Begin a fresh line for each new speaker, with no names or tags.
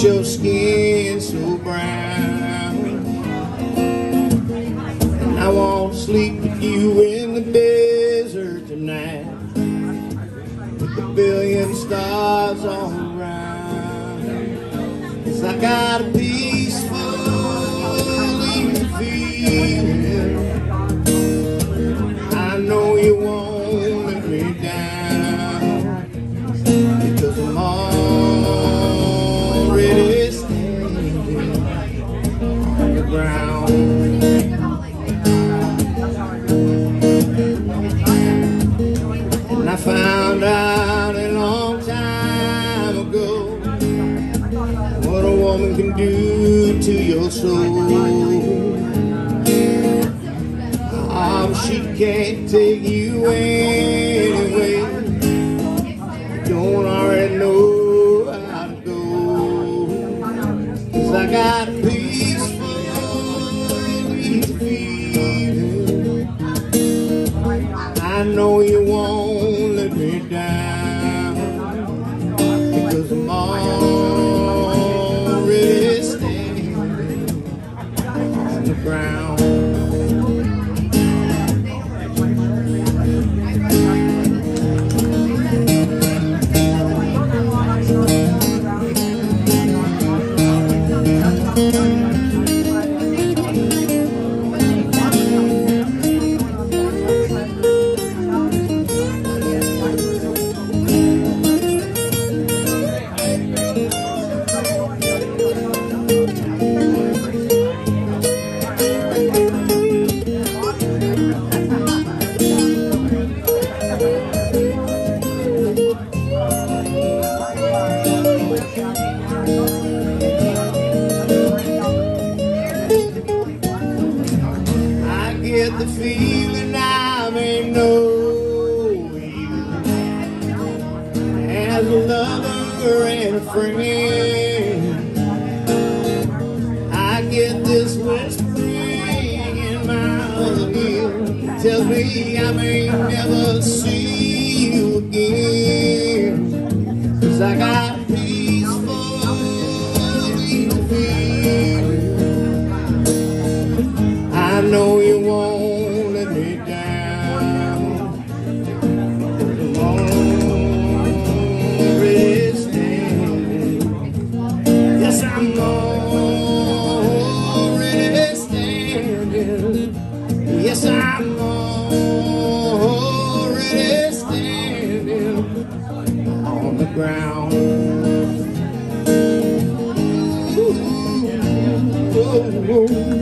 your skin so brown. And I won't sleep with you in the desert tonight. With a billion stars all around. Cause I got a peaceful feeling. I know you won't I found out a long time ago what a woman can do to your soul. Um, she can't take you anyway. You don't already know how to go. Cause I got a peaceful feeling. I know you won't let me down. And a friend. I get this whispering in my ear tells me I may never ground. Ooh.